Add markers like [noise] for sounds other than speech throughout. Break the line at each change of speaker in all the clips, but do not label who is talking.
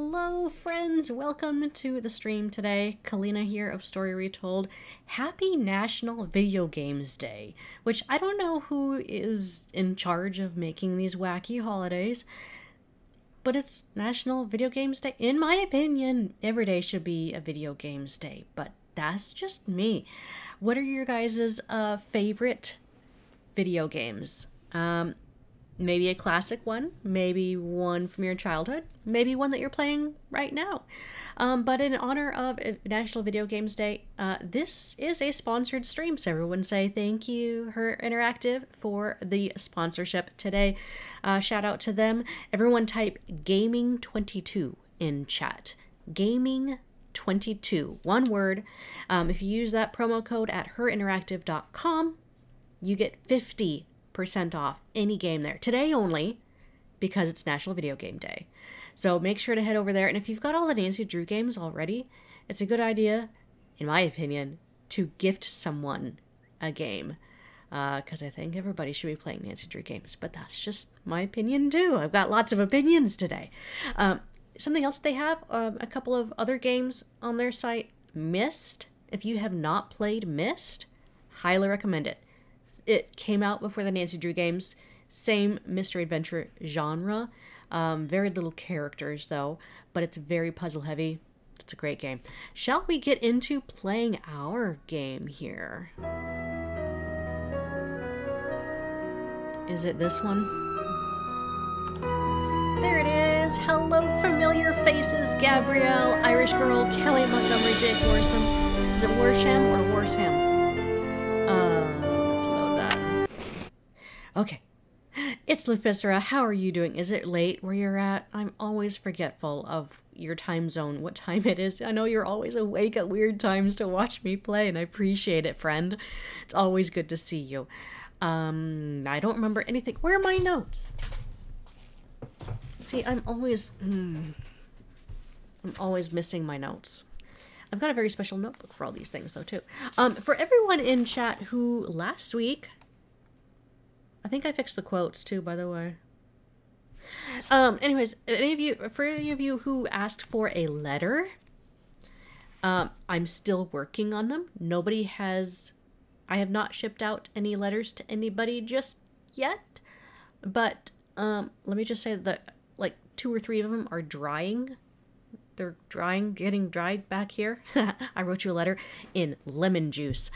Hello, friends. Welcome to the stream today. Calina here of Story Retold. Happy National Video Games Day, which I don't know who is in charge of making these wacky holidays, but it's National Video Games Day. In my opinion, every day should be a video games day, but that's just me. What are your guys' uh, favorite video games? Um, maybe a classic one, maybe one from your childhood, maybe one that you're playing right now. Um, but in honor of National Video Games Day, uh, this is a sponsored stream. So everyone say thank you, Her Interactive, for the sponsorship today. Uh, shout out to them. Everyone type gaming22 in chat. Gaming 22, one word. Um, if you use that promo code at herinteractive.com, you get 50 percent off any game there. Today only, because it's National Video Game Day. So make sure to head over there. And if you've got all the Nancy Drew games already, it's a good idea, in my opinion, to gift someone a game. Because uh, I think everybody should be playing Nancy Drew games. But that's just my opinion, too. I've got lots of opinions today. Um, something else they have um, a couple of other games on their site Myst. If you have not played Myst, highly recommend it it came out before the Nancy Drew games. Same mystery adventure genre. Um, very little characters though, but it's very puzzle heavy. It's a great game. Shall we get into playing our game here? Is it this one? There it is. Hello, familiar faces. Gabrielle, Irish Girl, Kelly Montgomery, Jake Worsham. Is it Worsham or Worsham? Okay. It's Lufisera. How are you doing? Is it late where you're at? I'm always forgetful of your time zone, what time it is. I know you're always awake at weird times to watch me play, and I appreciate it, friend. It's always good to see you. Um, I don't remember anything. Where are my notes? See, I'm always. Hmm, I'm always missing my notes. I've got a very special notebook for all these things, though, too. Um, for everyone in chat who last week I think I fixed the quotes too, by the way. Um, anyways, any of you, for any of you who asked for a letter, um, I'm still working on them. Nobody has, I have not shipped out any letters to anybody just yet. But um, let me just say that like two or three of them are drying. They're drying, getting dried back here. [laughs] I wrote you a letter in lemon juice.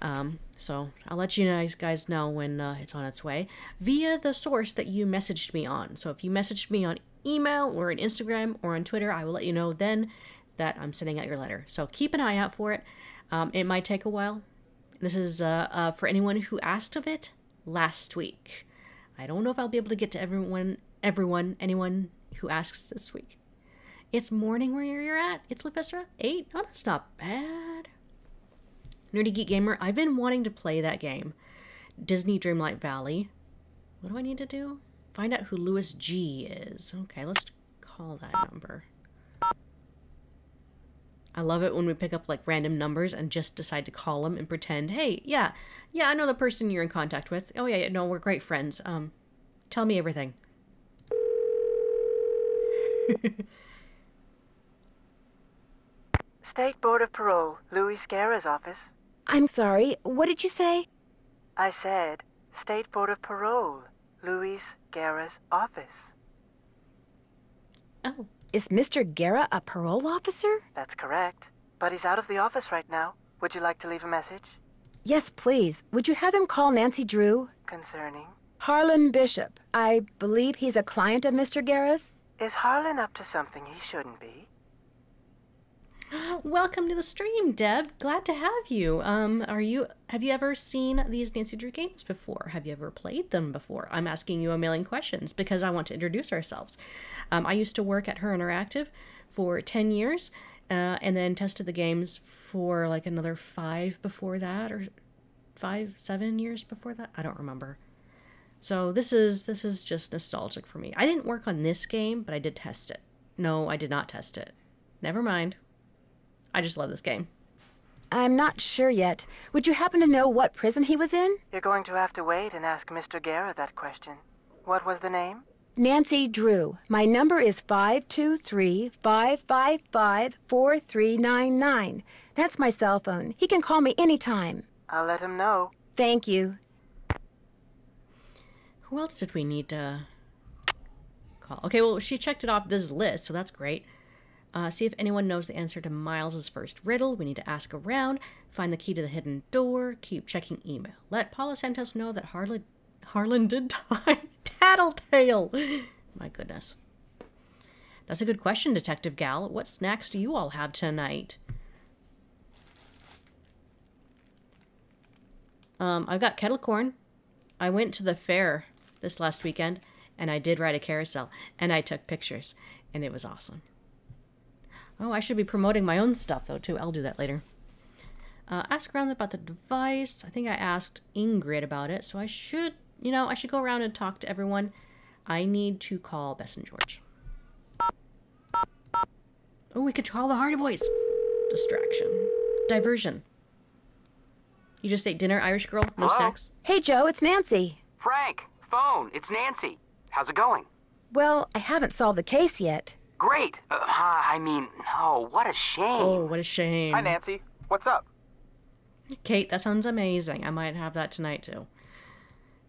Um, so I'll let you guys know when uh, it's on its way via the source that you messaged me on. So if you messaged me on email or on Instagram or on Twitter, I will let you know then that I'm sending out your letter. So keep an eye out for it. Um, it might take a while. This is uh, uh, for anyone who asked of it last week. I don't know if I'll be able to get to everyone, everyone, anyone who asks this week. It's morning where you're at. It's Lefestra 8. Oh, that's not bad. Nerdy Geek Gamer, I've been wanting to play that game. Disney Dreamlight Valley. What do I need to do? Find out who Louis G is. Okay, let's call that number. I love it when we pick up like random numbers and just decide to call them and pretend, hey, yeah, yeah, I know the person you're in contact with. Oh yeah, no, we're great friends. Um, tell me everything. [laughs]
State Board of Parole, Louis Guerra's office.
I'm sorry, what did you say?
I said, State Board of Parole, Louis Guerra's office.
Oh. Is Mr. Guerra a parole officer?
That's correct. But he's out of the office right now. Would you like to leave a message?
Yes, please. Would you have him call Nancy Drew?
Concerning?
Harlan Bishop. I believe he's a client of Mr. Guerra's.
Is Harlan up to something he shouldn't be?
Welcome to the stream, Deb. Glad to have you. Um, are you have you ever seen these Nancy Drew games before? Have you ever played them before? I'm asking you a million questions because I want to introduce ourselves. Um, I used to work at Her Interactive for ten years, uh, and then tested the games for like another five before that, or five, seven years before that. I don't remember. So this is this is just nostalgic for me. I didn't work on this game, but I did test it. No, I did not test it. Never mind. I just love this game.
I'm not sure yet. Would you happen to know what prison he was in?
You're going to have to wait and ask Mr. Guerra that question. What was the name?
Nancy Drew. My number is 523 555 4399. That's my cell phone. He can call me anytime.
I'll let him know.
Thank you.
Who else did we need to call? Okay, well, she checked it off this list, so that's great. Uh, see if anyone knows the answer to Miles's first riddle. We need to ask around, find the key to the hidden door, keep checking email. Let Paula Santos know that Harlan, Harlan did die. [laughs] Tattletale! My goodness. That's a good question, Detective Gal. What snacks do you all have tonight? Um, I've got kettle corn. I went to the fair this last weekend and I did ride a carousel and I took pictures and it was awesome. Oh, I should be promoting my own stuff though too. I'll do that later. Uh, ask around about the device. I think I asked Ingrid about it, so I should, you know, I should go around and talk to everyone. I need to call Bess and George. Oh, we could call the Hardy Boys. Distraction. Diversion. You just ate dinner, Irish girl? No
Hello?
snacks?
Hey, Joe, it's Nancy.
Frank, phone, it's Nancy. How's it going?
Well, I haven't solved the case yet.
Great. Uh, I mean, oh, what a shame.
Oh, what a shame.
Hi, Nancy. What's up?
Kate, that sounds amazing. I might have that tonight too.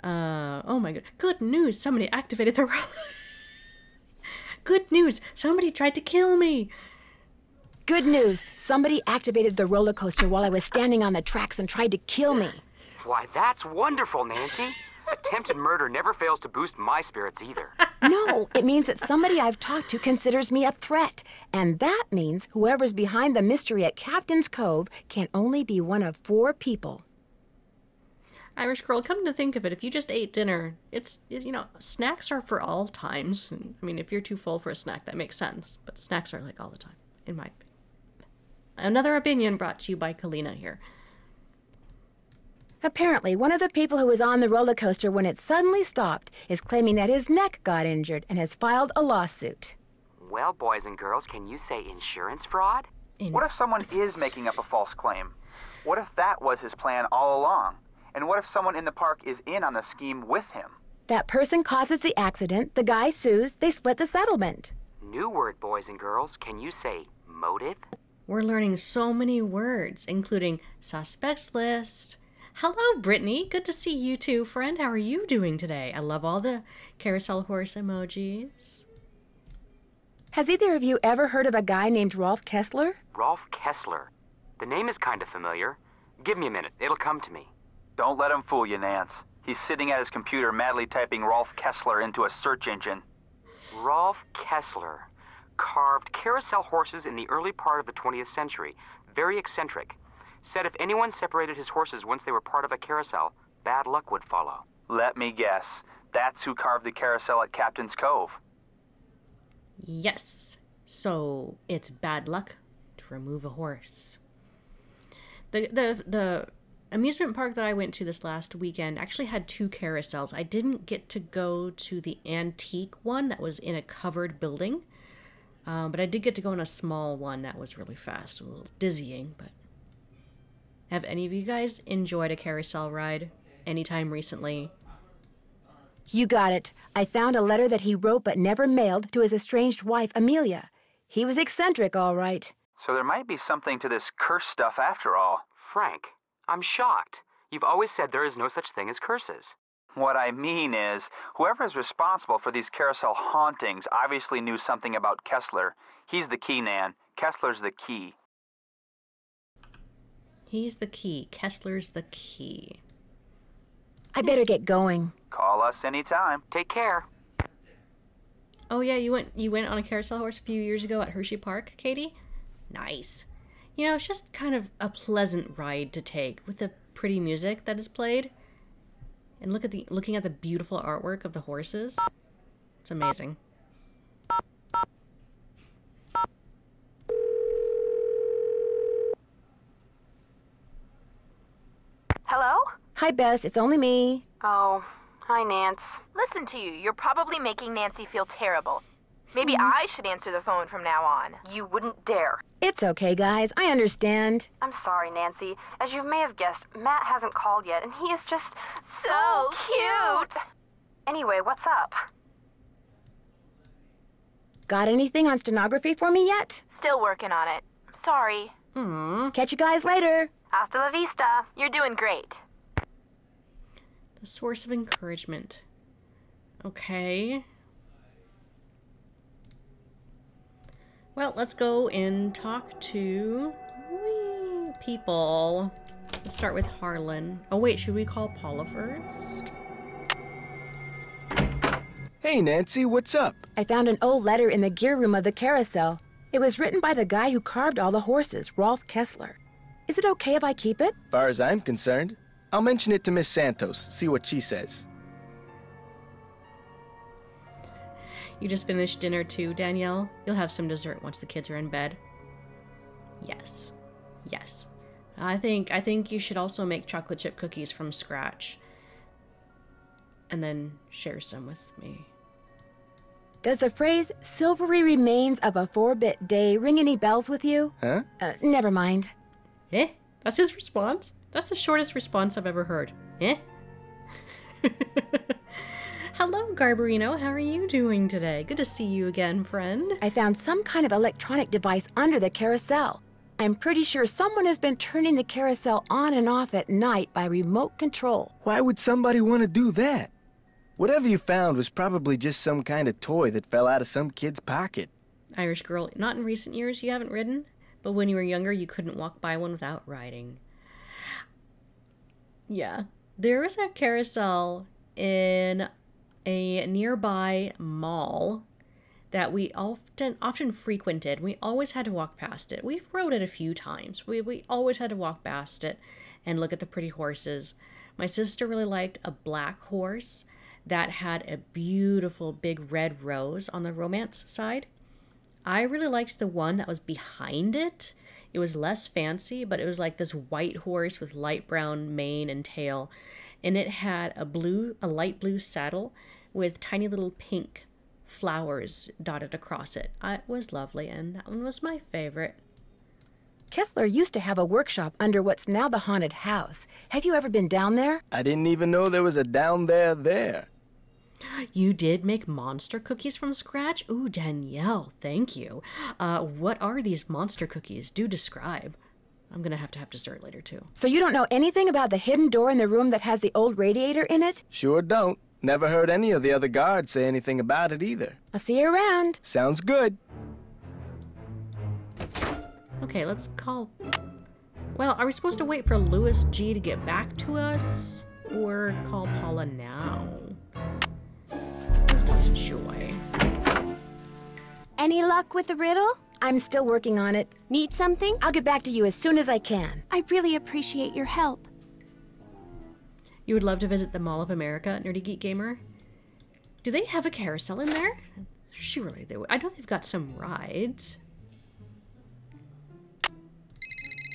Uh, oh my god. Good news, somebody activated the roller. [laughs] Good news, somebody tried to kill me.
Good news. Somebody activated the roller coaster while I was standing on the tracks and tried to kill me.
Why, that's wonderful, Nancy. [laughs] Attempted murder never fails to boost my spirits either.
No, it means that somebody I've talked to considers me a threat. And that means whoever's behind the mystery at Captain's Cove can only be one of four people.
Irish girl, come to think of it, if you just ate dinner, it's, you know, snacks are for all times. I mean, if you're too full for a snack, that makes sense. But snacks are like all the time, in my opinion. Another opinion brought to you by Calina here.
Apparently, one of the people who was on the roller coaster when it suddenly stopped is claiming that his neck got injured and has filed a lawsuit.
Well, boys and girls, can you say insurance fraud?
In-
What if someone [laughs] is making up a false claim? What if that was his plan all along? And what if someone in the park is in on the scheme with him?
That person causes the accident, the guy sues, they split the settlement.
New word, boys and girls. Can you say motive?
We're learning so many words, including suspects list. Hello, Brittany. Good to see you too, friend. How are you doing today? I love all the carousel horse emojis.
Has either of you ever heard of a guy named Rolf Kessler?
Rolf Kessler. The name is kind of familiar. Give me a minute, it'll come to me.
Don't let him fool you, Nance. He's sitting at his computer madly typing Rolf Kessler into a search engine.
Rolf Kessler carved carousel horses in the early part of the 20th century. Very eccentric. Said if anyone separated his horses once they were part of a carousel, bad luck would follow.
Let me guess. That's who carved the carousel at Captain's Cove.
Yes. So it's bad luck to remove a horse. The the the amusement park that I went to this last weekend actually had two carousels. I didn't get to go to the antique one that was in a covered building. Um, but I did get to go on a small one that was really fast, a little dizzying. But have any of you guys enjoyed a carousel ride anytime recently?
You got it. I found a letter that he wrote but never mailed to his estranged wife, Amelia. He was eccentric, all right.
So there might be something to this curse stuff after all.
Frank, I'm shocked. You've always said there is no such thing as curses.
What I mean is, whoever is responsible for these carousel hauntings obviously knew something about Kessler. He's the key, Nan. Kessler's the key.
He's the key. Kessler's the key.
I better get going.
Call us anytime.
Take care.
Oh yeah, you went you went on a carousel horse a few years ago at Hershey Park, Katie? Nice. You know, it's just kind of a pleasant ride to take with the pretty music that is played. And look at the looking at the beautiful artwork of the horses. It's amazing.
Hello?
Hi, Bess. It's only me.
Oh, hi, Nance. Listen to you. You're probably making Nancy feel terrible. Maybe mm-hmm. I should answer the phone from now on. You wouldn't dare.
It's okay, guys. I understand.
I'm sorry, Nancy. As you may have guessed, Matt hasn't called yet, and he is just so, cute. Anyway, what's up?
Got anything on stenography for me yet?
Still working on it. Sorry. Mm-hmm.
Catch you guys later.
Hasta la vista. You're doing great.
The source of encouragement. Okay. Well, let's go and talk to wee, people. Let's start with Harlan. Oh wait, should we call Paula first?
Hey, Nancy, what's up?
I found an old letter in the gear room of the carousel. It was written by the guy who carved all the horses, Rolf Kessler. Is it okay if I keep it?
Far as I'm concerned, I'll mention it to Miss Santos, see what she says.
You just finished dinner too, Danielle? You'll have some dessert once the kids are in bed. Yes. Yes. I think I think you should also make chocolate chip cookies from scratch. And then share some with me.
Does the phrase silvery remains of a four bit day ring any bells with you?
Huh?
Uh, never mind.
Eh? That's his response? That's the shortest response I've ever heard. Eh? [laughs] Hello, Garbarino. How are you doing today? Good to see you again, friend.
I found some kind of electronic device under the carousel. I'm pretty sure someone has been turning the carousel on and off at night by remote control.
Why would somebody want to do that? Whatever you found was probably just some kind of toy that fell out of some kid's pocket.
Irish girl, not in recent years you haven't ridden, but when you were younger you couldn't walk by one without riding. Yeah. There was a carousel in a nearby mall that we often often frequented. We always had to walk past it. We've rode it a few times. We we always had to walk past it and look at the pretty horses. My sister really liked a black horse that had a beautiful big red rose on the romance side. I really liked the one that was behind it. It was less fancy, but it was like this white horse with light brown mane and tail. And it had a blue, a light blue saddle with tiny little pink flowers dotted across it. Uh, It was lovely, and that one was my favorite.
Kessler used to have a workshop under what's now the haunted house. Have you ever been down there?
I didn't even know there was a down there there.
You did make monster cookies from scratch? Ooh, Danielle, thank you. Uh, what are these monster cookies? Do describe. I'm gonna have to have dessert later too.
So you don't know anything about the hidden door in the room that has the old radiator in it?
Sure don't. Never heard any of the other guards say anything about it either.
I'll see you around.
Sounds good.
Okay, let's call. Well, are we supposed to wait for Louis G to get back to us? Or call Paula now? Let's talk to Joy.
Any luck with the riddle?
I'm still working on it.
Need something?
I'll get back to you as soon as I can.
I really appreciate your help.
You would love to visit the Mall of America, Nerdy Geek Gamer? Do they have a carousel in there? Surely they would. I know they've got some rides.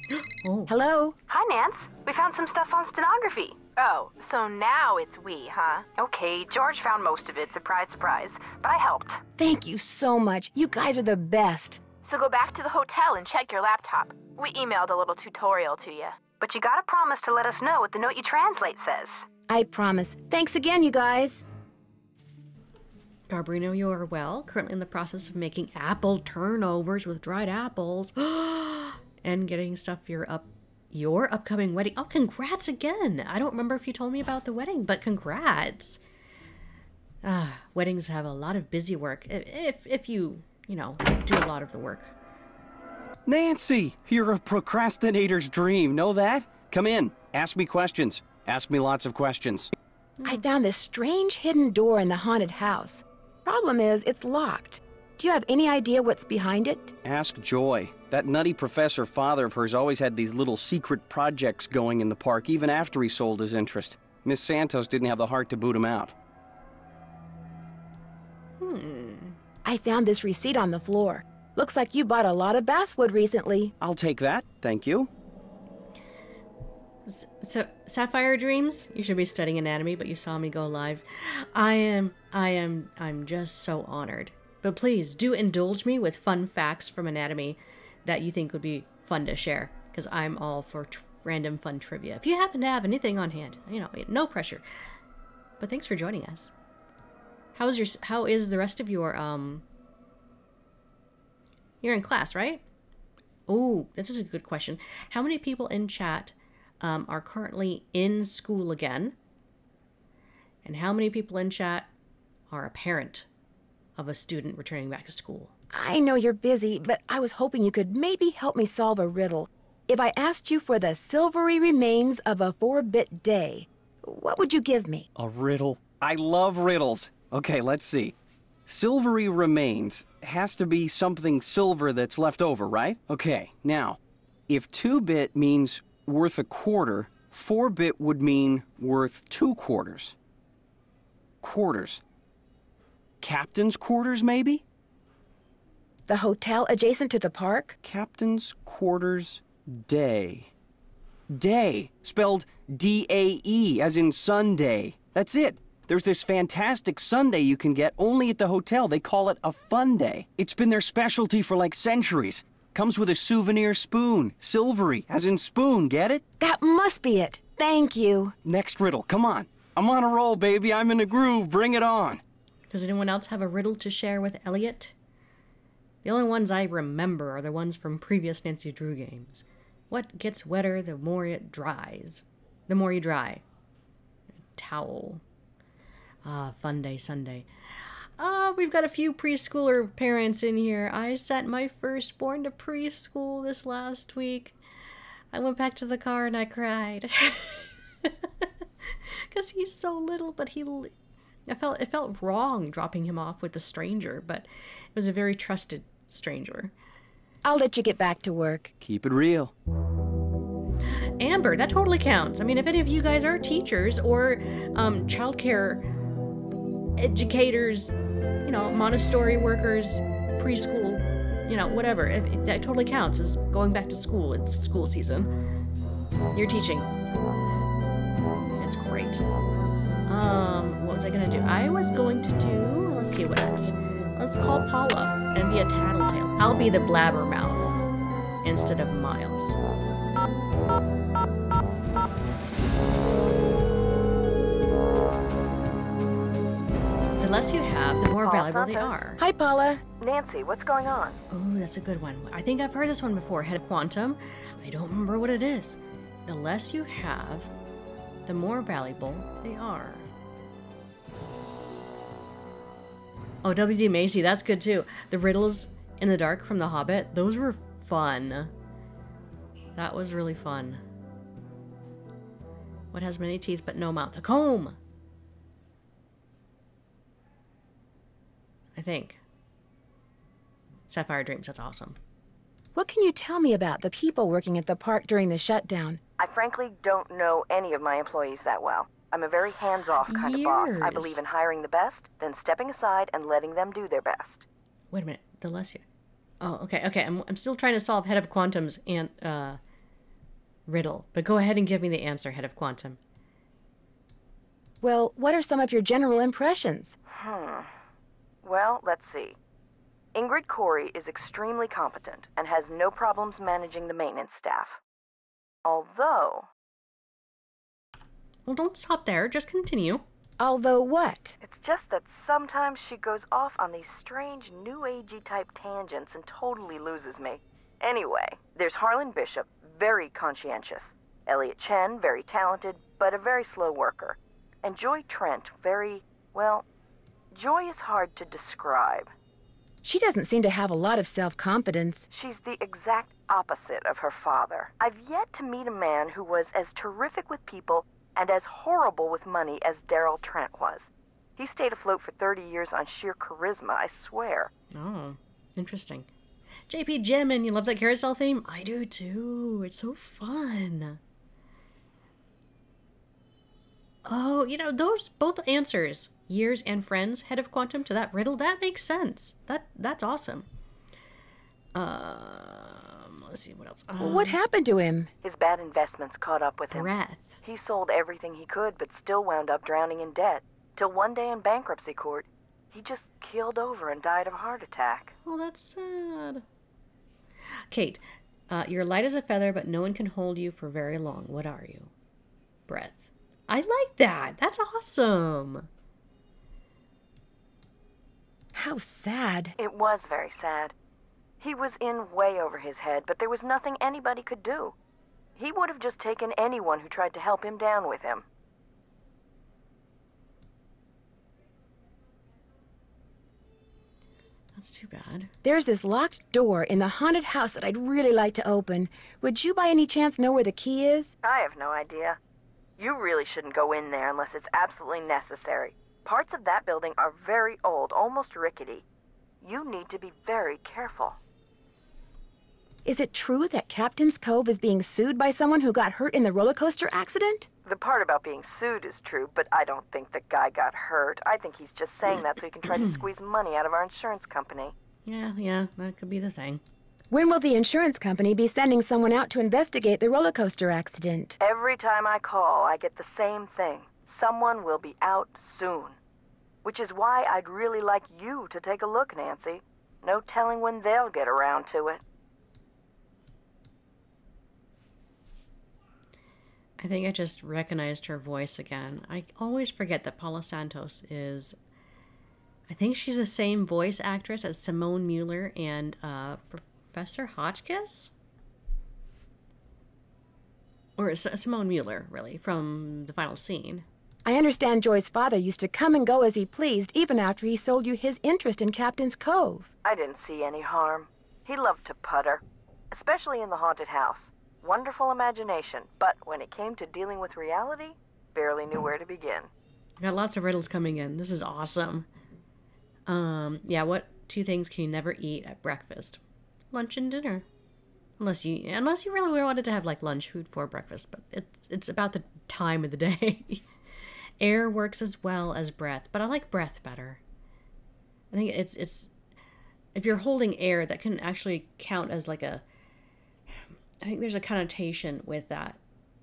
[gasps] oh,
Hello?
Hi, Nance. We found some stuff on stenography. Oh, so now it's we, huh? Okay, George found most of it, surprise, surprise. But I helped.
Thank you so much. You guys are the best.
So go back to the hotel and check your laptop. We emailed a little tutorial to you. But you gotta promise to let us know what the note you translate says.
I promise. Thanks again, you guys.
Garbarino, you are well. Currently in the process of making apple turnovers with dried apples, [gasps] and getting stuff for your up your upcoming wedding. Oh, congrats again! I don't remember if you told me about the wedding, but congrats. Ah, weddings have a lot of busy work. If if you you know do a lot of the work.
Nancy, you're a procrastinator's dream. Know that? Come in. Ask me questions. Ask me lots of questions.
I found this strange hidden door in the haunted house. Problem is, it's locked. Do you have any idea what's behind it?
Ask Joy. That nutty professor father of hers always had these little secret projects going in the park even after he sold his interest. Miss Santos didn't have the heart to boot him out. Hmm.
I found this receipt on the floor. Looks like you bought a lot of basswood recently.
I'll take that. Thank you.
So Sapphire Dreams, you should be studying anatomy, but you saw me go live. I am I am I'm just so honored. But please do indulge me with fun facts from anatomy that you think would be fun to share because I'm all for random fun trivia. If you happen to have anything on hand, you know, no pressure. But thanks for joining us. How's your how is the rest of your um You're in class, right? Oh, this is a good question. How many people in chat um, are currently in school again? And how many people in chat are a parent of a student returning back to school?
I know you're busy, but I was hoping you could maybe help me solve a riddle. If I asked you for the silvery remains of a four bit day, what would you give me?
A riddle. I love riddles. Okay, let's see. Silvery remains has to be something silver that's left over, right? Okay, now, if 2 bit means worth a quarter, 4 bit would mean worth two quarters. Quarters. Captain's quarters, maybe?
The hotel adjacent to the park?
Captain's quarters day. Day, spelled D A E, as in sundae. That's it. There's this fantastic sundae you can get only at the hotel. They call it a fun day. It's been their specialty for like centuries. Comes with a souvenir spoon, silvery, as in spoon, get it?
That must be it. Thank you.
Next riddle, come on. I'm on a roll, baby. I'm in a groove. Bring it on.
Does anyone else have a riddle to share with Elliot? The only ones I remember are the ones from previous Nancy Drew games. What gets wetter the more it dries? The more you dry. Towel. Ah, fun day sundae. Ah, we've got a few preschooler parents in here. I sent my firstborn to preschool this last week. I went back to the car and I cried. [laughs] Cuz he's so little, but he I felt it felt wrong dropping him off with a stranger, but it was a very trusted stranger.
I'll let you get back to work.
Keep it real.
Amber, that totally counts. I mean, if any of you guys are teachers or um, childcare educators, you know, Montessori workers, preschool, you know, whatever, it, it, that totally counts as going back to school. It's school season. You're teaching. It's great. Um, what was I gonna do? I was going to do. Let's see what next. Let's call Paula and be a tattletale. I'll be the blabbermouth instead of Miles. The less you have, the more valuable they are.
Hi, Paula.
Nancy, what's going on?
Oh, that's a good one. I think I've heard this one before. Head of quantum. I don't remember what it is. The less you have, the more valuable they are. Oh, W.D. Macy, that's good too. The riddles in the dark from The Hobbit, those were fun. That was really fun. What has many teeth but no mouth? A comb! I think. Sapphire Dreams, that's awesome.
What can you tell me about the people working at the park during the shutdown?
I frankly don't know any of my employees that well. I'm a very hands off kind of boss. I believe in hiring the best, then stepping aside and letting them do their best.
Wait a minute. The less you. Oh, okay, okay. I'm, I'm still trying to solve Head of Quantum's and uh, riddle, but go ahead and give me the answer, Head of Quantum.
Well, what are some of your general impressions?
Hmm. Well, let's see. Ingrid Corey is extremely competent and has no problems managing the maintenance staff. Although,
Well, don't stop there. Just continue.
Although what?
it's just that sometimes she goes off on these strange new agey type tangents and totally loses me. Anyway, there's Harlan Bishop, very conscientious. Elliot Chen, very talented, but a very slow worker. And Joy Trent, very, well, Joy is hard to describe.
She doesn't seem to have a lot of self confidence.
She's the exact opposite of her father. I've yet to meet a man who was as terrific with people and as horrible with money as Daryl Trent was. He stayed afloat for 30 years on sheer charisma, I swear.
Oh, interesting. JP and you love that carousel theme? I do too. It's so fun. Oh, you know, those both answers, years and friends, head of quantum to that riddle, that makes sense. That that's awesome. Uh, Let's see what else. Um,
What happened to him?
His bad investments caught up with him.
breath?
He sold everything he could, but still wound up drowning in debt. Till one day in bankruptcy court, he just keeled over and died of a heart attack.
Oh, that's sad. Kate, uh, you're light as a feather, but no one can hold you for very long. What are you? Breath. I like that. That's awesome.
How sad.
It was very sad. He was in way over his head, but there was nothing anybody could do. He would have just taken anyone who tried to help him down with him.
That's too bad.
There's this locked door in the haunted house that I'd really like to open. Would you by any chance know where the key is?
I have no idea. You really shouldn't go in there unless it's absolutely necessary. Parts of that building are very old, almost rickety. You need to be very careful.
Is it true that Captain's Cove is being sued by someone who got hurt in the roller coaster accident?
The part about being sued is true, but I don't think the guy got hurt. I think he's just saying that so he can try to [clears throat] squeeze money out of our insurance company.
Yeah, yeah, that could be the thing.
When will the insurance company be sending someone out to investigate the roller coaster accident?
Every time I call, I get the same thing. Someone will be out soon. Which is why I'd really like you to take a look, Nancy. No telling when they'll get around to it.
I think I just recognized her voice again. I always forget that Paula Santos is. I think she's the same voice actress as Simone Mueller and uh, Professor Hotchkiss? Or S- Simone Mueller, really, from the final scene.
I understand Joy's father used to come and go as he pleased even after he sold you his interest in Captain's Cove.
I didn't see any harm. He loved to putter, especially in the haunted house. Wonderful imagination, but when it came to dealing with reality, barely knew where to begin.
Got lots of riddles coming in. This is awesome. Um, yeah, what two things can you never eat at breakfast? Lunch and dinner. Unless you unless you really wanted to have like lunch food for breakfast, but it's it's about the time of the day. [laughs] Air works as well as breath, but I like breath better. I think it's it's if you're holding air that can actually count as like a I think there's a connotation with that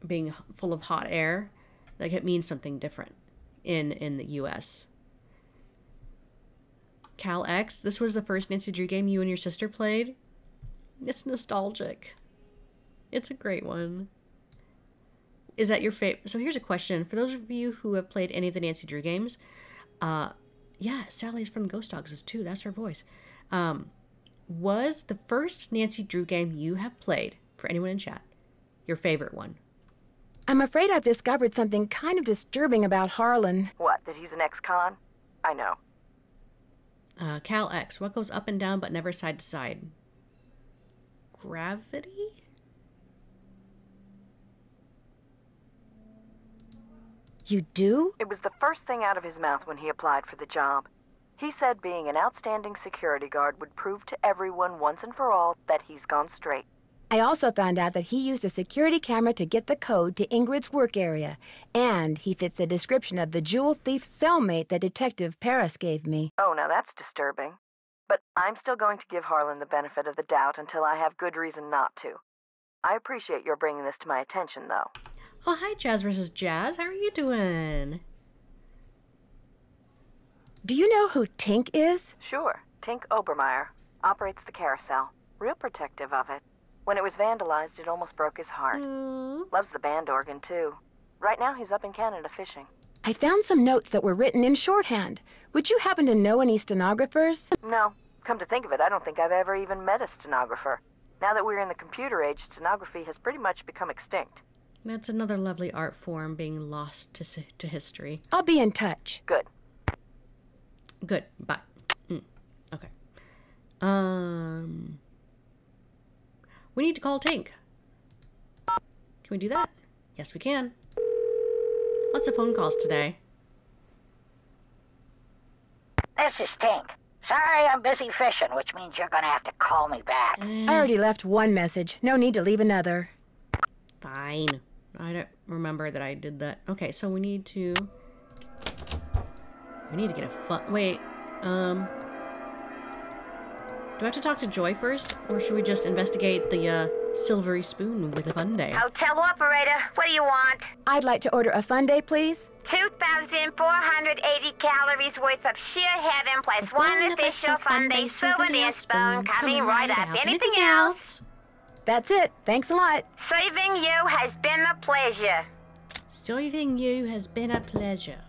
being full of hot air, like it means something different in in the U.S. Cal X. This was the first Nancy Drew game you and your sister played. It's nostalgic. It's a great one. Is that your favorite? So here's a question for those of you who have played any of the Nancy Drew games. Uh, yeah, Sally's from Ghost Dogs is too. That's her voice. Um, was the first Nancy Drew game you have played for anyone in chat your favorite one?
I'm afraid I've discovered something kind of disturbing about Harlan.
What, that he's an ex-con? I know.
Uh, Cal X. What goes up and down but never side to side? Gravity?
You do?
It was the first thing out of his mouth when he applied for the job. He said being an outstanding security guard would prove to everyone once and for all that he's gone straight.
I also found out that he used a security camera to get the code to Ingrid's work area, and he fits the description of the jewel thief's cellmate that Detective Paris gave me.
Oh, now that's disturbing. But I'm still going to give Harlan the benefit of the doubt until I have good reason not to. I appreciate your bringing this to my attention, though.
Oh, hi, Jazz versus Jazz. How are you doing?
Do you know who Tink is?
Sure. Tink Obermeyer operates the carousel. Real protective of it. When it was vandalized, it almost broke his heart.
Mm.
Loves the band organ, too. Right now, he's up in Canada fishing.
I found some notes that were written in shorthand. Would you happen to know any stenographers?
No. Come to think of it, I don't think I've ever even met a stenographer. Now that we're in the computer age, stenography has pretty much become extinct.
That's another lovely art form being lost to, to history.
I'll be in touch.
Good.
Good. Bye. Mm. Okay. Um. We need to call Tank. Can we do that? Yes, we can. Lots of phone calls today.
This is Tink. Sorry, I'm busy fishing, which means you're gonna have to call me back.
Eh,
I already left one message. No need to leave another.
Fine. I don't remember that I did that. Okay, so we need to. We need to get a fun. Wait. Um. Do I have to talk to Joy first, or should we just investigate the uh, silvery spoon with a fun day?
Hotel operator, what do you want?
I'd like to order a fun day, please.
2,480 calories worth of sheer heaven plus
With
one official fun day souvenir spoon coming right up. Anything else?
That's it. Thanks a lot.
Serving you has been a pleasure.
Serving you has been a pleasure.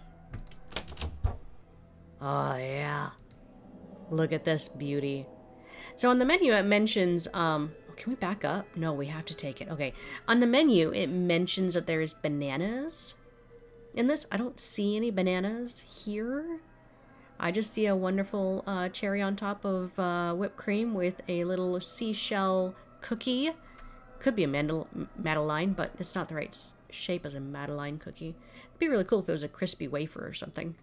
Oh, yeah. Look at this beauty. So on the menu, it mentions, um, oh, can we back up? No, we have to take it. Okay. On the menu, it mentions that there's bananas in this. I don't see any bananas here. I just see a wonderful uh, cherry on top of uh, whipped cream with a little seashell cookie. Could be a mandel- Madeleine, but it's not the right shape as a Madeleine cookie. It'd be really cool if it was a crispy wafer or something.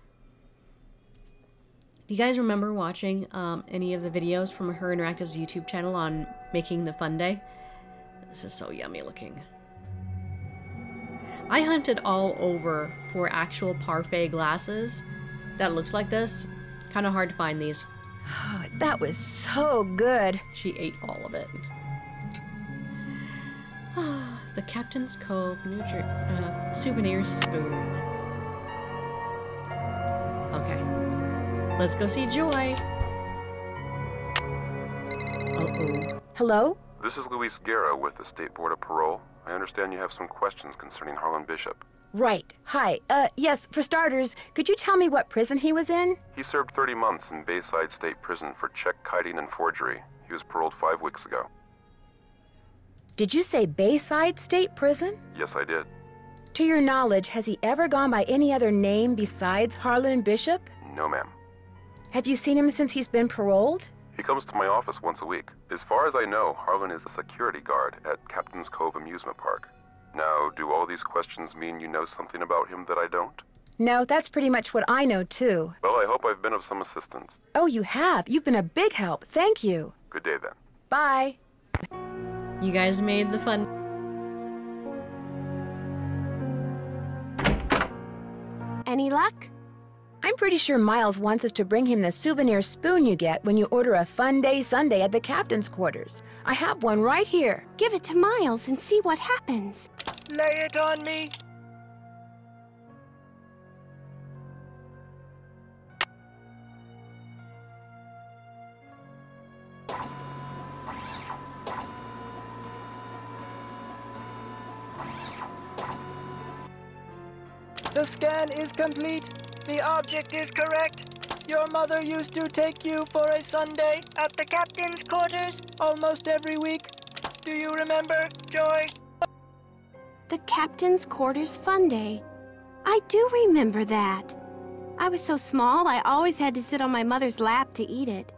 Do you guys remember watching um, any of the videos from Her Interactive's YouTube channel on making the fun day? This is so yummy looking. I hunted all over for actual parfait glasses that looks like this. Kind of hard to find these.
Oh, [sighs] that was so good.
She ate all of it. [sighs] the Captain's Cove New Jer uh, souvenir spoon. Okay. Let's go see Joy. Uh-oh.
Hello?
This is Luis Guerra with the State Board of Parole. I understand you have some questions concerning Harlan Bishop.
Right. Hi. Uh, yes, for starters, could you tell me what prison he was in?
He served 30 months in Bayside State Prison for check kiting and forgery. He was paroled five weeks ago.
Did you say Bayside State Prison?
Yes, I did.
To your knowledge, has he ever gone by any other name besides Harlan Bishop?
No, ma'am.
Have you seen him since he's been paroled?
He comes to my office once a week. As far as I know, Harlan is a security guard at Captain's Cove Amusement Park. Now, do all these questions mean you know something about him that I don't?
No, that's pretty much what I know, too.
Well, I hope I've been of some assistance.
Oh, you have. You've been a big help. Thank you.
Good day, then.
Bye.
You guys made the fun.
Any luck?
I'm pretty sure Miles wants us to bring him the souvenir spoon you get when you order a Fun Day Sundae at the captain's quarters. I have one right here.
Give it to Miles and see what happens.
Lay it on me. The scan is complete. The object is correct. Your mother used to take you for a sundae at the captain's quarters almost every week. Do you remember, Joy?
The captain's quarters fun day. I do remember that. I was so small, I always had to sit on my mother's lap to eat it.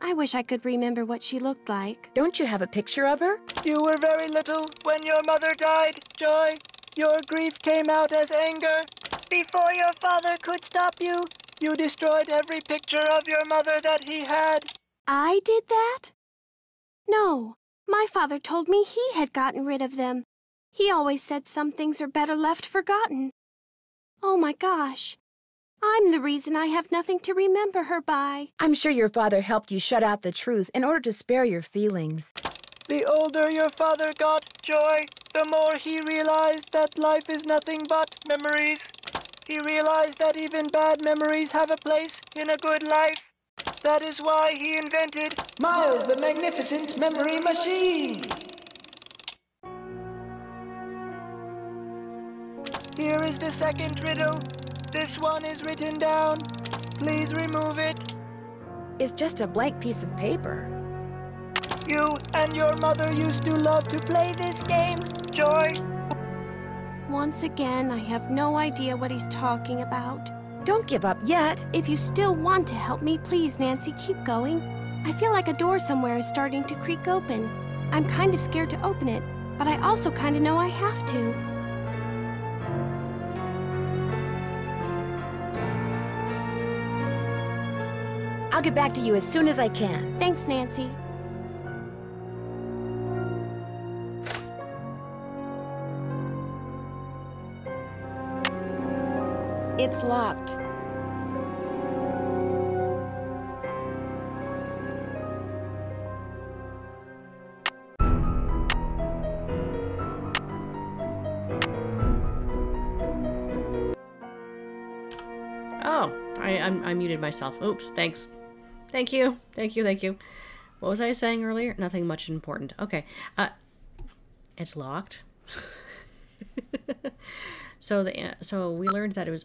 I wish I could remember what she looked like.
Don't you have a picture of her?
You were very little when your mother died, Joy. Your grief came out as anger. Before your father could stop you, you destroyed every picture of your mother that he had.
I did that? No, my father told me he had gotten rid of them. He always said some things are better left forgotten. Oh my gosh. I'm the reason I have nothing to remember her by.
I'm sure your father helped you shut out the truth in order to spare your feelings.
The older your father got, Joy, the more he realized that life is nothing but memories. He realized that even bad memories have a place in a good life. That is why he invented Miles the Magnificent Memory Machine. Here is the second riddle. This one is written down. Please remove it.
It's just a blank piece of paper.
You and your mother used to love to play this game, Joy.
Once again, I have no idea what he's talking about.
Don't give up yet.
If you still want to help me, please, Nancy, keep going. I feel like a door somewhere is starting to creak open. I'm kind of scared to open it, but I also kind of know I have to.
I'll get back to you as soon as I can.
Thanks, Nancy.
It's locked.
Oh, I, I, I muted myself. Oops, thanks. Thank you. Thank you, thank you. What was I saying earlier? Nothing much important. Okay. Uh, it's locked. [laughs] so the so we learned that it was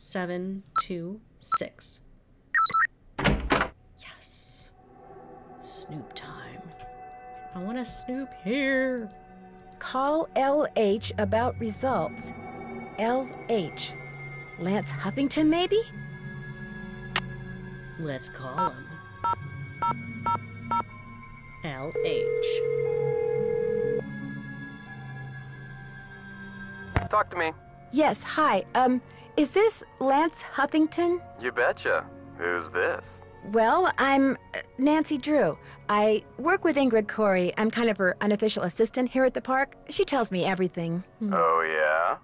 0726. Yes. Snoop time. I want to snoop here.
Call LH about results. LH. Lance Huffington, maybe?
Let's call him. LH.
Talk to me.
Yes, hi. Um, is this Lance Huffington?
You betcha. Who's this?
Well, I'm uh, Nancy Drew. I work with Ingrid Corey. I'm kind of her unofficial assistant here at the park. She tells me everything.
Oh, yeah?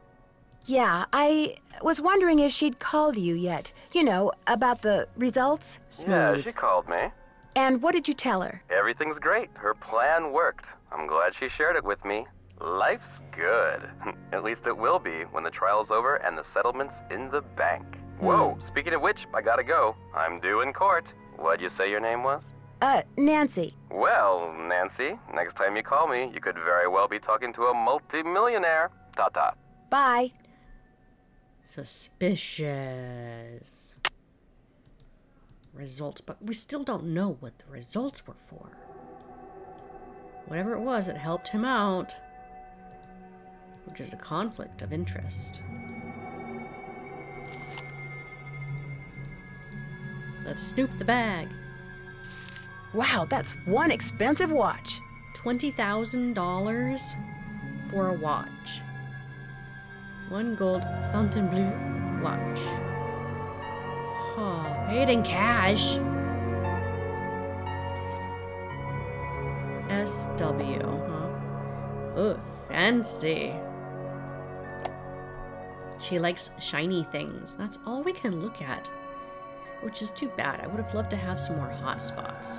Yeah, I was wondering if she'd called you yet. You know, about the results.
Yeah, she called me.
And what did you tell her?
Everything's great. Her plan worked. I'm glad she shared it with me. Life's good. [laughs] At least it will be when the trial's over and the settlement's in the bank. Whoa, speaking of which, I gotta go. I'm due in court. What'd you say your name was?
Uh, Nancy.
Well, Nancy, next time you call me, you could very well be talking to a multi-millionaire. Ta ta.
Bye.
Suspicious. Results, but we still don't know what the results were for. Whatever it was, it helped him out. Which is a conflict of interest. Let's snoop the bag.
Wow, that's one expensive watch.
$20,000 for a watch. One gold Fontainebleau watch. Oh, paid in cash. SW, huh? Ooh, fancy. She likes shiny things. That's all we can look at. Which is too bad. I would have loved to have some more hot spots.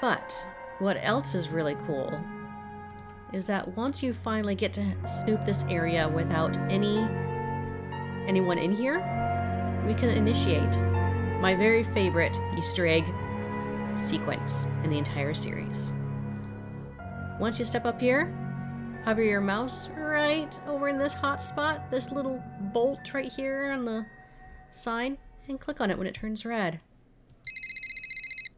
But what else is really cool is that once you finally get to snoop this area without any anyone in here, we can initiate my very favorite Easter egg sequence in the entire series. Once you step up here, hover your mouse right over in this hot spot, this little bolt right here on the sign, and click on it when it turns red.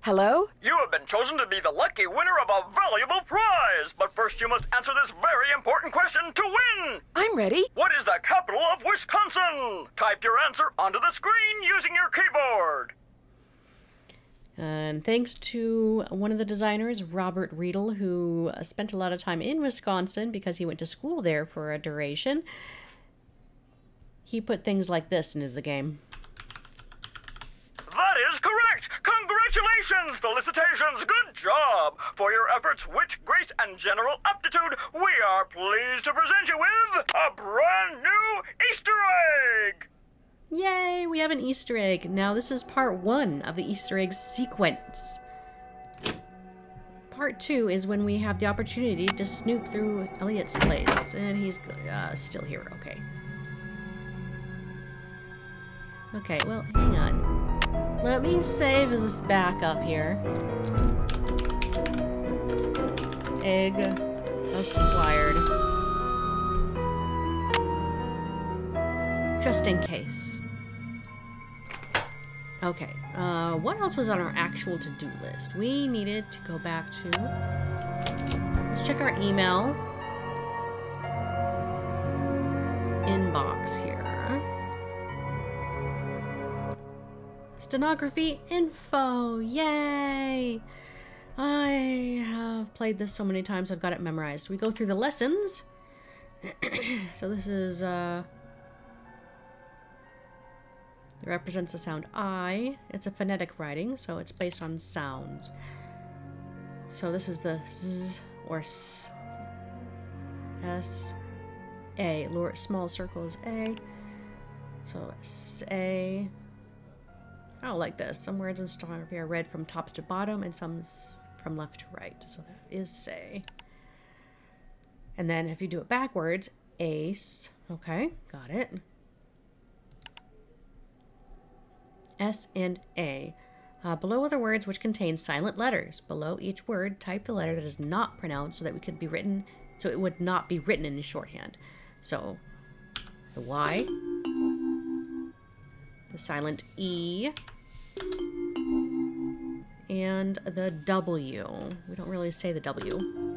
Hello?
You have been chosen to be the lucky winner of a valuable prize. But first, you must answer this very important question to win.
I'm ready.
What is the capital of Wisconsin? Type your answer onto the screen using your keyboard.
And thanks to one of the designers, Robert Riedel, who spent a lot of time in Wisconsin because he went to school there for a duration, he put things like this into the game.
That is correct. Congratulations, felicitations, good job. For your efforts, wit, grace, and general aptitude, we are pleased to present you with a brand new Easter egg.
Yay, we have an Easter egg. Now this is part one of the Easter egg sequence. Part two is when we have the opportunity to snoop through Elliot's place. And he's uh, still here, okay. Okay, well, hang on. Let me save this backup here. Egg acquired. Just in case. Okay, uh, what else was on our actual to-do list? We needed to go back to... Let's check our email. Inbox here. Stenography info, yay! I have played this so many times I've got it memorized. We go through the lessons. [clears throat] so this is, uh... Represents the sound I. It's a phonetic writing, so it's based on sounds. So this is the Z or S. S. A. Lower, small circle is A. So S A. I don't like this. Some words in stenography are read from top to bottom and some from left to right. So that is say. And then if you do it backwards, ace. Okay, got it. S and A. Uh, below are the words which contain silent letters. Below each word, type the letter that is not pronounced so that we could be written, so it would not be written in shorthand. So, the Y, the silent E, and the W. We don't really say the W.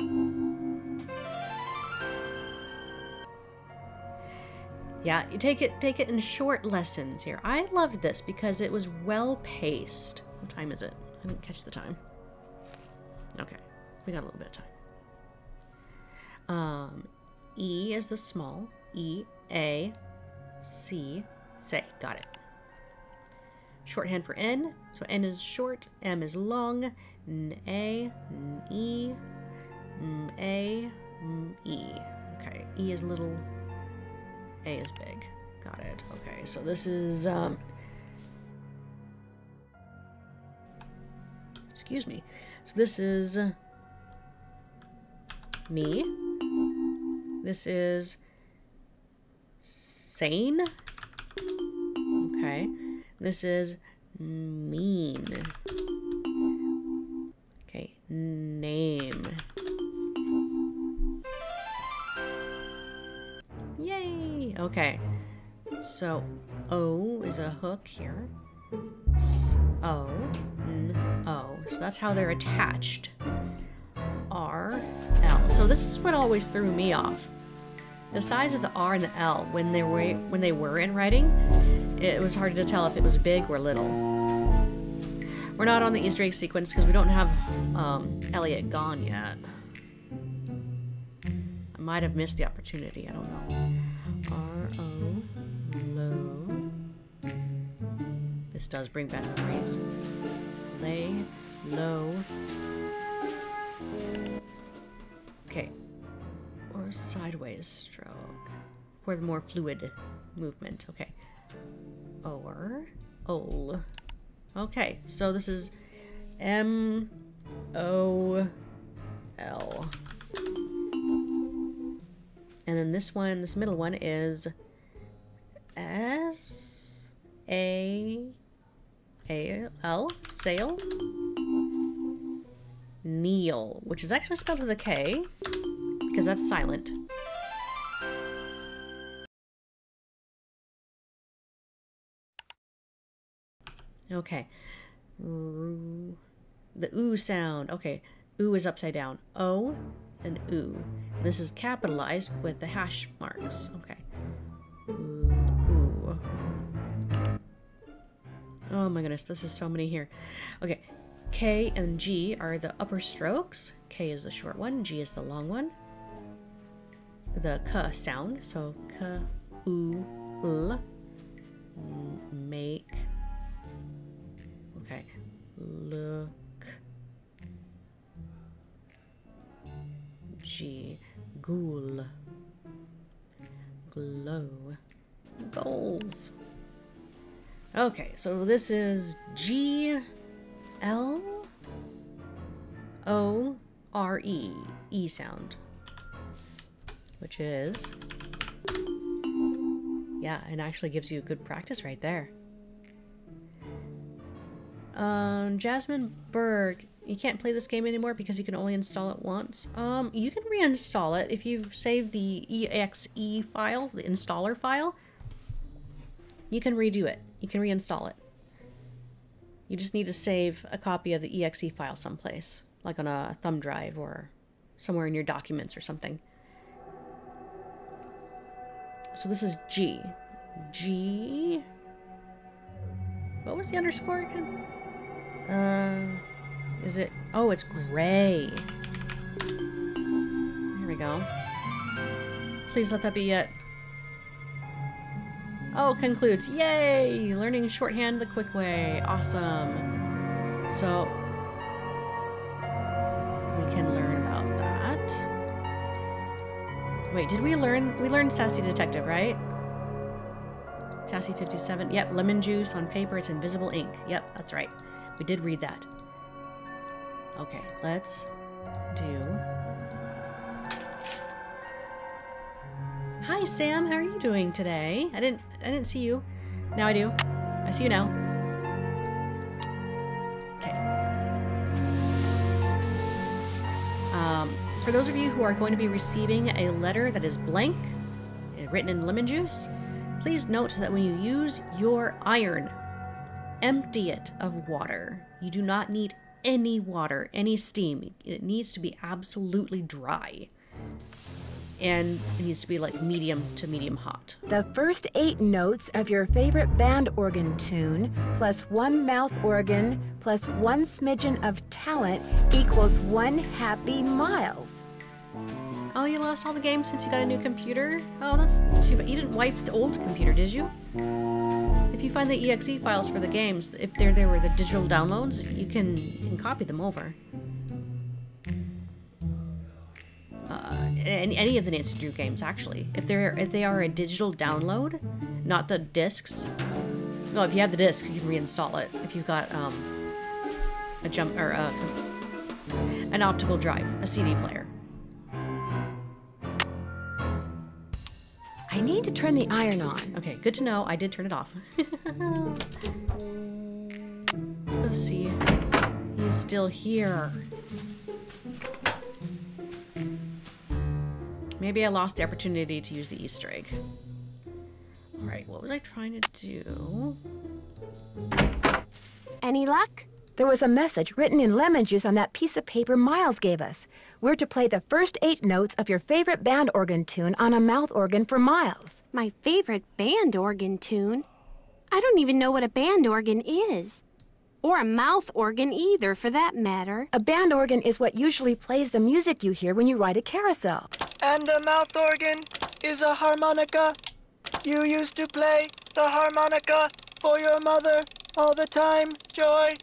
Yeah, you take it take it in short lessons here. I loved this because it was well paced. What time is it? I didn't catch the time. Okay, we got a little bit of time. Um, E is the small. E A C say. Got it. Shorthand for N. So N is short, M is long, N A, N E, N A, N E. Okay, E is little, A is big. Got it. Okay, so this is um excuse me. So this is me. This is sane. Okay. This is mean. Okay. So, O is a hook here. S O, N O. So that's how they're attached. R, L. So this is what always threw me off. The size of the R and the L when they were when they were in writing, it was hard to tell if it was big or little. We're not on the Easter egg sequence because we don't have um, Elliot gone yet. I might have missed the opportunity. I don't know. Does bring back memories. Lay low. Okay, or sideways stroke for the more fluid movement. Okay. Or ol. Okay, so this is M O L. And then this one, this middle one is S A A L sail. Kneel, which is actually spelled with a K because that's silent. Okay. The oo sound. Okay. Oo is upside down. O and oo. This is capitalized with the hash marks. Okay. Oh my goodness, this is so many here. Okay. K and G are the upper strokes. K is the short one, G is the long one. The k sound, so k, u, l, make, okay, look, G, ghoul, glow, goals. Okay, so this is G, L, O, R, E, E sound which is, yeah, and actually gives you good practice right there. Um, Jasmine Berg, you can't play this game anymore because you can only install it once. Um, you can reinstall it if you've saved the exe file, the installer file. You can redo it. You can reinstall it. You just need to save a copy of the exe file someplace, like on a thumb drive or somewhere in your documents or something. So this is G. G. What was the underscore again? Uh, is it? Oh, it's gray. Here we go. Please let that be it. Oh, concludes. Yay! Learning shorthand the quick way. Awesome. So, we can learn about that. Wait, did we learn? We learned Sassy Detective, right? Sassy 57. Yep, lemon juice on paper. It's invisible ink. Yep, that's right. We did read that. Okay, let's do... Hi, Sam. How are you doing today? I didn't I didn't see you. Now I do. I see you now. Okay. Um, for those of you who are going to be receiving a letter that is blank, eh, written in lemon juice, please note that when you use your iron, empty it of water. You do not need any water, any steam. It needs to be absolutely dry. And it needs to be like medium to medium hot.
The first eight notes of your favorite band organ tune, plus one mouth organ, plus one smidgen of talent equals one happy miles.
Oh, you lost all the games since you got a new computer? Oh, that's too bad. You didn't wipe the old computer, did you? If you find the exe files for the games, if they're there were the digital downloads, you can you can copy them over. Any, any of the Nancy Drew games, actually. If they're if they are a digital download, not the discs. Well, if you have the discs, you can reinstall it. If you've got um, a jump or a, an optical drive, a CD player.
I need to turn the iron on.
Okay, good to know. I did turn it off. [laughs] Let's go see. He's still here. Maybe I lost the opportunity to use the Easter egg. Alright, what was I trying to do?
Any luck?
There was a message written in lemon juice on that piece of paper Miles gave us. We're to play the first eight notes of your favorite band organ tune on a mouth organ for Miles.
My favorite band organ tune? I don't even know what a band organ is. Or a mouth organ either, for that matter.
A band organ is what usually plays the music you hear when you ride a carousel.
And a mouth organ is a harmonica. You used to play the harmonica for your mother all the time, Joy.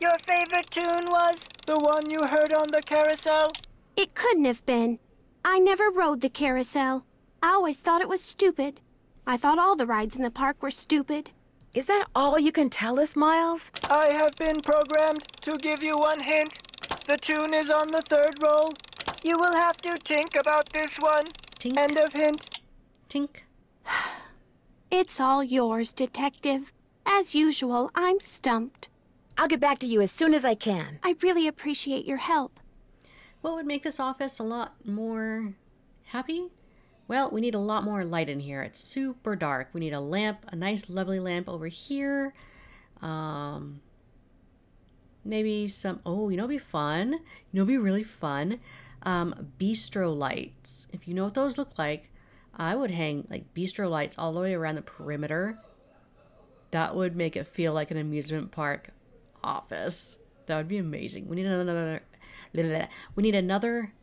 Your favorite tune was the one you heard on the carousel?
It couldn't have been. I never rode the carousel. I always thought it was stupid. I thought all the rides in the park were stupid.
Is that all you can tell us, Miles?
I have been programmed to give you one hint. The tune is on the third roll. You will have to tink about this one.
Tink.
End of hint.
Tink. [sighs]
It's all yours, Detective. As usual, I'm stumped.
I'll get back to you as soon as I can.
I really appreciate your help.
What would make this office a lot more happy? Well, we need a lot more light in here. It's super dark. We need a lamp, a nice lovely lamp over here. Um, maybe some, oh, you know, be fun. You know, be really fun. Um, bistro lights. If you know what those look like, I would hang like bistro lights all the way around the perimeter. That would make it feel like an amusement park office. That would be amazing. We need another. We need another.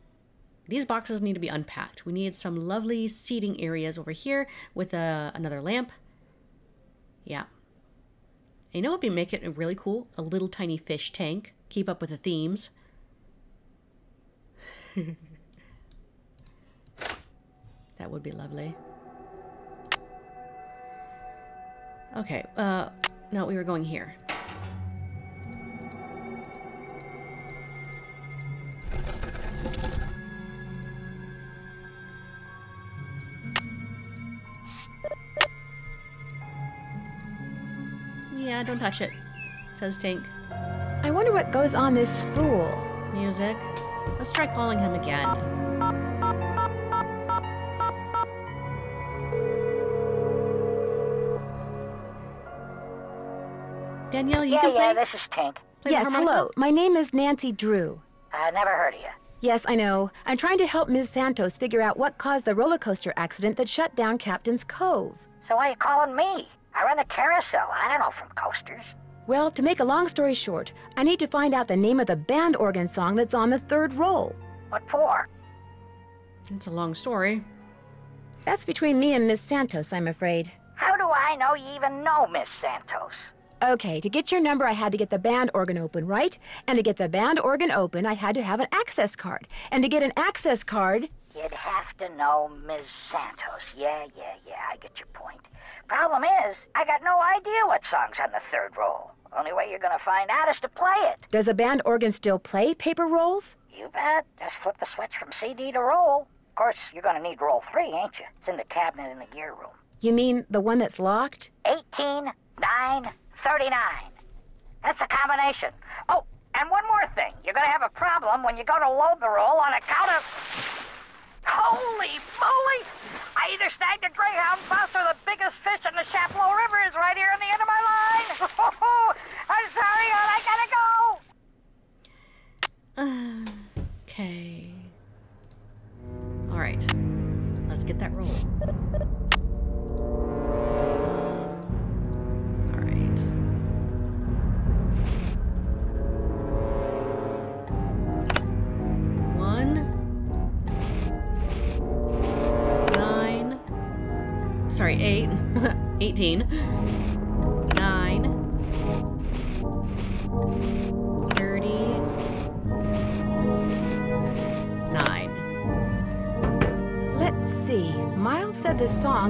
These boxes need to be unpacked. We need some lovely seating areas over here with a, another lamp. Yeah. And you know what would be make it really cool? A little tiny fish tank. Keep up with the themes. [laughs] that would be lovely. Okay, uh, no, we were going here. Don't touch it, says Tink.
I wonder what goes on this spool.
Music. Let's try calling him again. Danielle, you
yeah,
can play.
yeah, this is Tink.
play
yes, hello. My name is Nancy Drew.
I never heard of you.
Yes, I know. I'm trying to help Ms. Santos figure out what caused the roller coaster accident that shut down Captain's Cove.
So why are you calling me? I run the carousel. I don't know from coasters.
Well, to make a long story short, I need to find out the name of the band organ song that's on the third roll.
What for?
It's a long story.
That's between me and Miss Santos, I'm afraid.
How do I know you even know Miss Santos?
Okay, to get your number, I had to get the band organ open, right? And to get the band organ open, I had to have an access card. And to get an access card,
You'd have to know Miss Santos. Yeah, yeah, yeah, I get your point. Problem is, I got no idea what song's on the third roll. Only way you're gonna find out is to play it.
does a band organ still play paper rolls?
You bet. Just flip the switch from CD to roll. Of course, you're gonna need roll three, ain't you? It's in the cabinet in the gear room.
You mean the one that's locked?
18, 9, 39. That's the combination. Oh, and one more thing. You're gonna have a problem when you go to load the roll on account of... Holy moly! I either snagged a greyhound bus or the biggest fish in the Chapleau River is right here on the end of my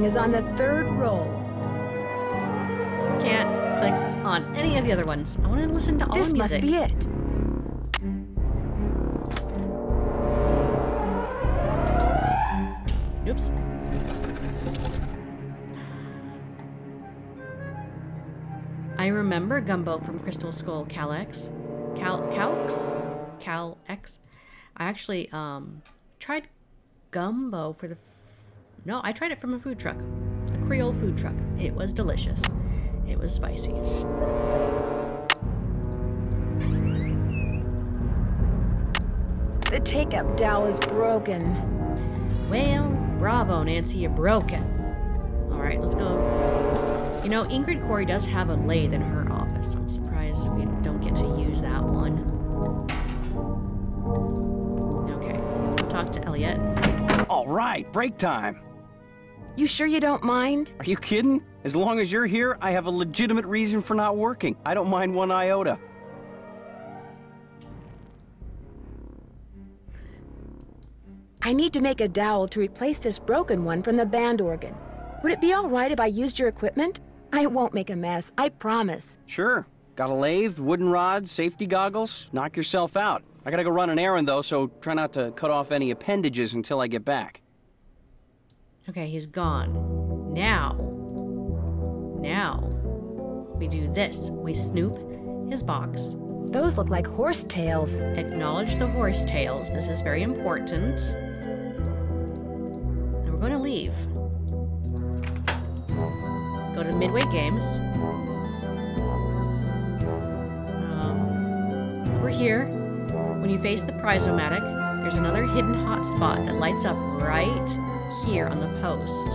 is on the third roll.
Can't click on any of the other ones. I want to listen to all
This
the
must be it.
Oops. I remember Gumbo from Crystal Skull Calex. Cal Calx? Cal X? I actually um tried gumbo for the No, I tried it from a food truck. A Creole food truck. It was delicious. It was spicy.
The take-up dowel is broken.
Well, bravo, Nancy, you're broken. All right, let's go. You know, Ingrid Corey does have a lathe in her office. I'm surprised we don't get to use that one. Okay, let's go talk to Elliot.
All right, break time.
You sure you don't mind?
Are you kidding? As long as you're here, I have a legitimate reason for not working. I don't mind one iota.
I need to make a dowel to replace this broken one from the band organ. Would it be all right if I used your equipment? I won't make a mess, I promise.
Sure. Got a lathe, wooden rods, safety goggles. Knock yourself out. I gotta go run an errand though, so try not to cut off any appendages until I get back.
Okay, he's gone. Now, now, we do this. We snoop his box.
Those look like horse tails.
Acknowledge the horse tails. This is very important. And we're going to leave. Go to the Midway Games. Um, over here, when you face the Prizomatic, there's another hidden hotspot that lights up right here on the post.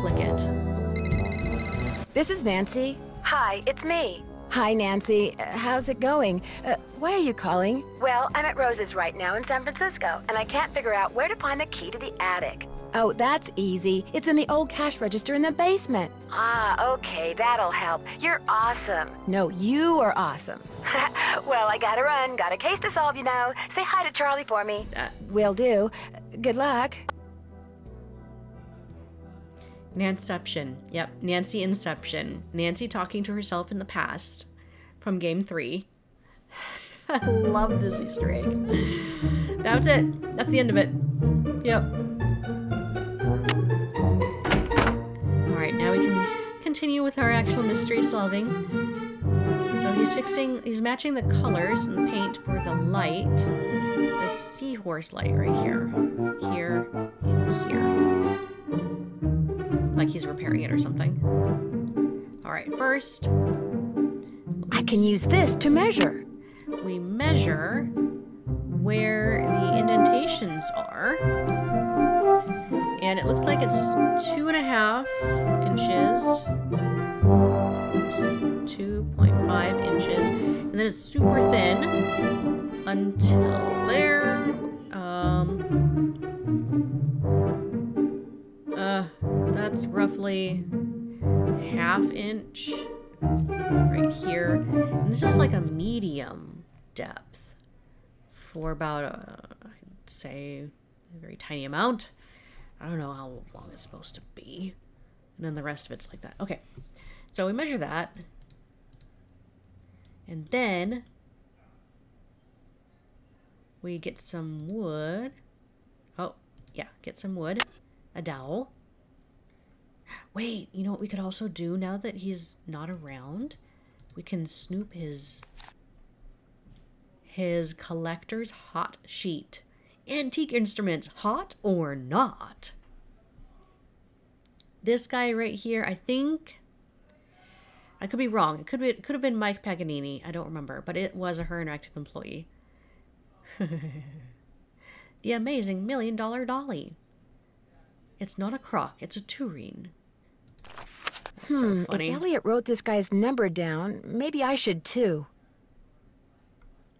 Click it.
This is Nancy.
Hi, it's me.
Hi, Nancy. Uh, how's it going? Uh, why are you calling?
Well, I'm at Rose's right now in San Francisco, and I can't figure out where to find the key to the attic.
Oh, that's easy. It's in the old cash register in the basement.
Ah, okay, that'll help. You're awesome. [laughs]
No, you are awesome.
well, I gotta run. Got a case to solve, you know. Say hi to Charlie for me.
Uh,
Will do. Good luck.
Nanception. Yep, Nancy Inception. Nancy talking to herself in the past from game three. [laughs] I love this Easter egg. That's it. That's the end of it. Yep. Alright, now we can continue with our actual mystery solving. So he's fixing, he's matching the colors and the paint for the light. The seahorse light right here. Here like he's repairing it or something. All right, first,
I can use this to measure.
we measure where the indentations are. And it looks like it's two and a half inches. Oops, 2.5 inches. And then it's super thin until roughly half inch right here. And this is like a medium depth for about, a, I'd say, a very tiny amount. I don't know how long it's supposed to be. And then the rest of it's like that. Okay, so we measure that. And then we get some wood. Oh, yeah, get some wood. A dowel. Wait, you know what we could also do now that he's not around? We can snoop his his collector's hot sheet. Antique instruments, hot or not. This guy right here, I think I could be wrong. It could be it could have been Mike Paganini. I don't remember, but it was a Her Interactive employee. [laughs] the amazing million dollar dolly. It's not a croc, it's a tureen. That's
Hmm,
so
if. Elliot wrote this guy's number down, maybe I should too.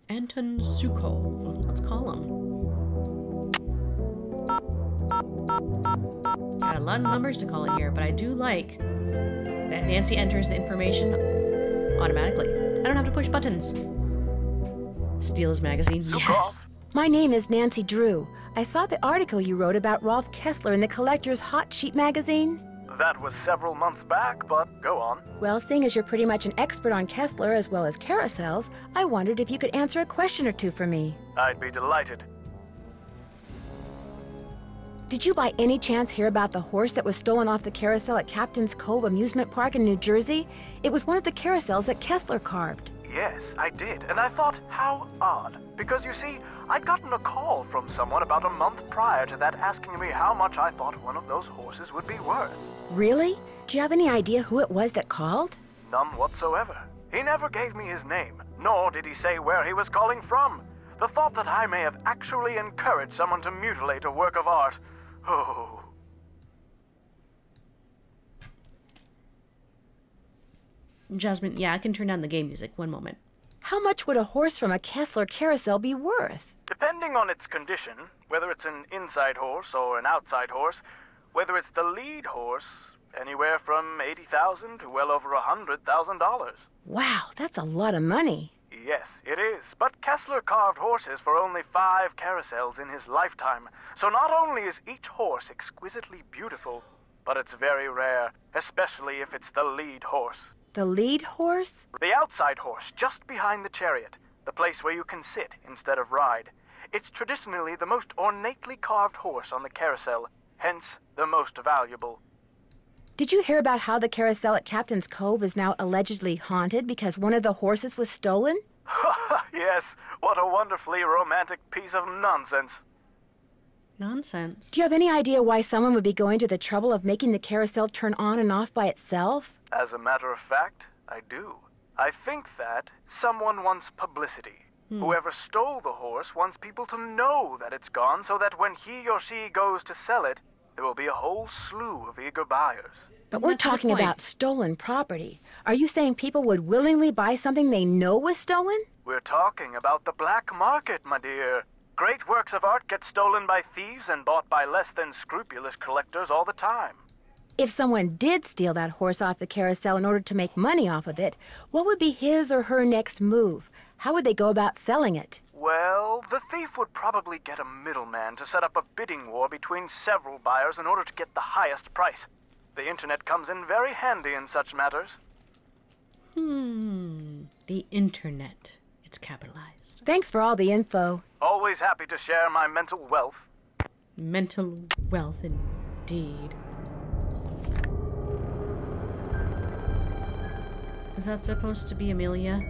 Anton Sukov. Let's call him. Got a lot of numbers to call in here, but I do like that Nancy enters the information automatically. I don't have to push buttons. Steal his magazine. Yes.
My name is Nancy Drew. I saw the article you wrote about Rolf Kessler in the Collector's Hot Sheet magazine.
That was several months back, but go on.
Well, seeing as you're pretty much an expert on Kessler as well as carousels, I wondered if you could answer a question or two for me.
I'd be delighted.
Did you by any chance hear about the horse that was stolen off the carousel at Captain's Cove Amusement Park in New Jersey? It was one of the carousels that Kessler carved.
Yes, I did, and I thought, how odd. Because you see, I'd gotten a call from someone about a month prior to that asking me how much I thought one of those horses would be worth.
Really? Do you have any idea who it was that called?
None whatsoever. He never gave me his name, nor did he say where he was calling from. The thought that I may have actually encouraged someone to mutilate a work of art. Oh.
Jasmine, yeah, I can turn down the game music. One moment.
How much would a horse from a Kessler carousel be worth?
Depending on its condition, whether it's an inside horse or an outside horse, whether it's the lead horse, anywhere from eighty thousand to well over a hundred thousand dollars.
Wow, that's a lot of money.
Yes, it is. But Kessler carved horses for only five carousels in his lifetime. So not only is each horse exquisitely beautiful, but it's very rare, especially if it's the lead horse.
The lead horse?
The outside horse, just behind the chariot, the place where you can sit instead of ride. It's traditionally the most ornately carved horse on the carousel, hence the most valuable.
Did you hear about how the carousel at Captain's Cove is now allegedly haunted because one of the horses was stolen? [laughs]
yes, what a wonderfully romantic piece of nonsense.
Nonsense.
Do you have any idea why someone would be going to the trouble of making the carousel turn on and off by itself?
As a matter of fact, I do. I think that someone wants publicity.
Hmm.
Whoever stole the horse wants people to know that it's gone so that when he or she goes to sell it, there will be a whole slew of eager buyers.
But we're
That's
talking about stolen property. Are you saying people would willingly buy something they know was stolen?
We're talking about the black market, my dear. Great works of art get stolen by thieves and bought by less than scrupulous collectors all the time.
If someone did steal that horse off the carousel in order to make money off of it, what would be his or her next move? How would they go about selling it?
Well, the thief would probably get a middleman to set up a bidding war between several buyers in order to get the highest price. The internet comes in very handy in such matters.
Hmm. The internet. It's capitalized.
Thanks for all the info.
Always happy to share my mental wealth.
Mental wealth, indeed. Is that supposed to be Amelia?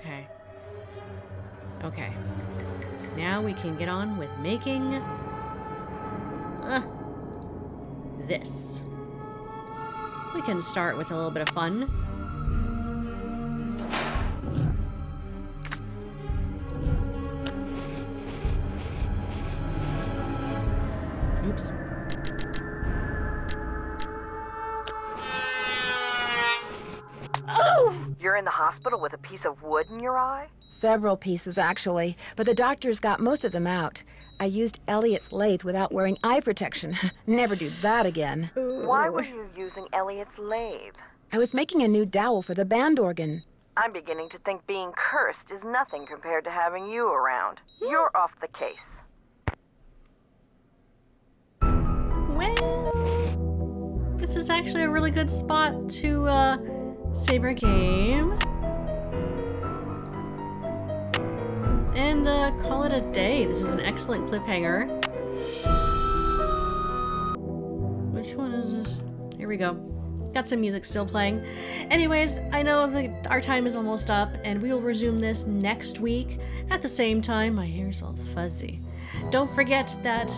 Okay. Okay. Now we can get on with making uh, this. We can start with a little bit of fun.
You're in the hospital with a piece of wood in your eye?
Several pieces, actually, but the doctors got most of them out. I used Elliot's lathe without wearing eye protection. [laughs] Never do that again.
Why were you using Elliot's lathe?
I was making a new dowel for the band organ.
I'm beginning to think being cursed is nothing compared to having you around. You're off the case.
Well, this is actually a really good spot to uh, our game. And uh, call it a day. This is an excellent cliffhanger. Which one is this? Here we go. Got some music still playing. Anyways, I know that our time is almost up, and we will resume this next week at the same time. My hair's all fuzzy. Don't forget that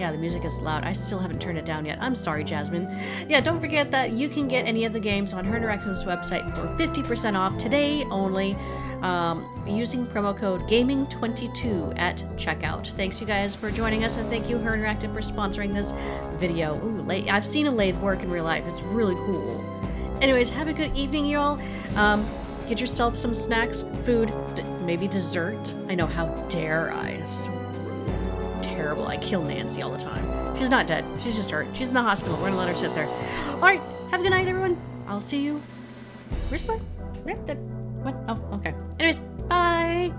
yeah, the music is loud. I still haven't turned it down yet. I'm sorry, Jasmine. Yeah, don't forget that you can get any of the games on Her Interactive's website for 50% off today only. um, using promo code GAMING22 at checkout. Thanks, you guys, for joining us, and thank you, Her Interactive, for sponsoring this video. Ooh. I've seen a lathe work in real life. It's really cool. Anyways, have a good evening, y'all. Um, get yourself some snacks, food, maybe dessert. I know, how dare I? So. Terrible. I kill Nancy all the time. She's not dead. She's just hurt. She's in the hospital. We're gonna let her sit there. Alright, have a good night, everyone. I'll see you. Where's my... What? Oh, okay. Anyways, bye!